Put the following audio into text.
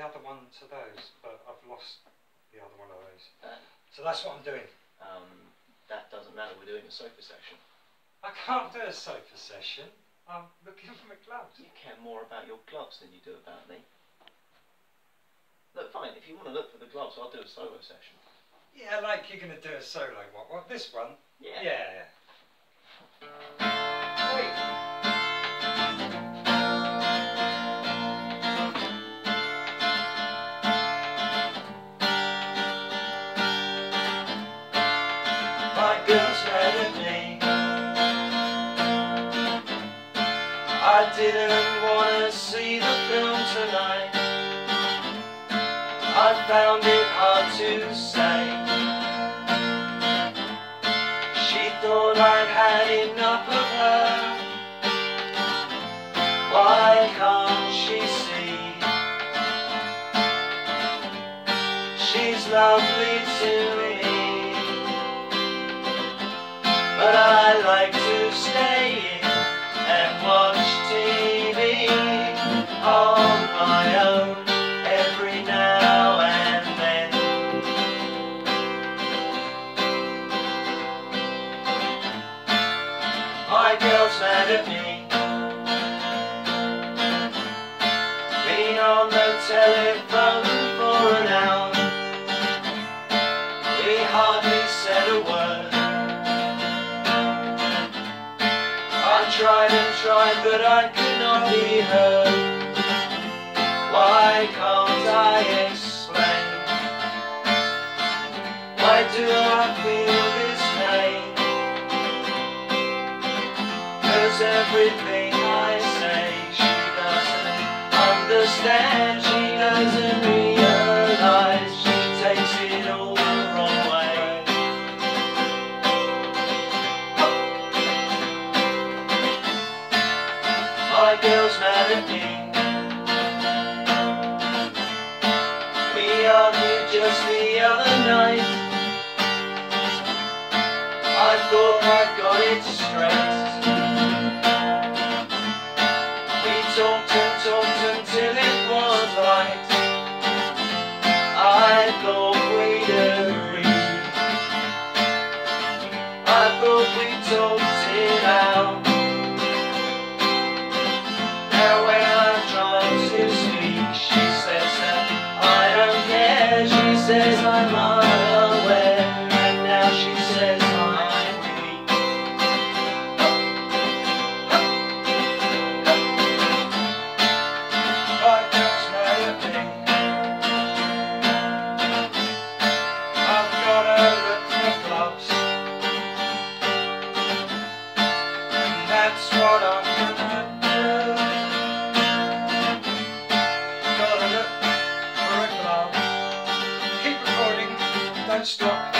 the other one to those, but I've lost the other one of those. Uh, So that's what I'm doing. um, that doesn't matter. We're doing a sofa session. I can't do a sofa session. I'm looking for my gloves. You care more about your gloves than you do about me. Look, fine. If you want to look for the gloves, I'll do a solo session. Yeah, like you're going to do a solo one. What, this one? Yeah. Yeah. I didn't wanna see the film tonight. I found it hard to say. She thought I'd had enough of her. Why can't she see? She's lovely to me. But I like to stay in My girl's mad at me. Been on the telephone for an hour. We hardly said a word. I tried and tried, but I could not be heard. Why can't I explain? Why do I feel Everything I say. She doesn't understand. She doesn't realize. She takes it all the wrong way. My girl's mad at me. We argued just the other night. I thought I got it straight Thought we talked it out. Now when I try to speak that's what I'm gonna do. Gotta look for a glove. Keep recording, don't stop.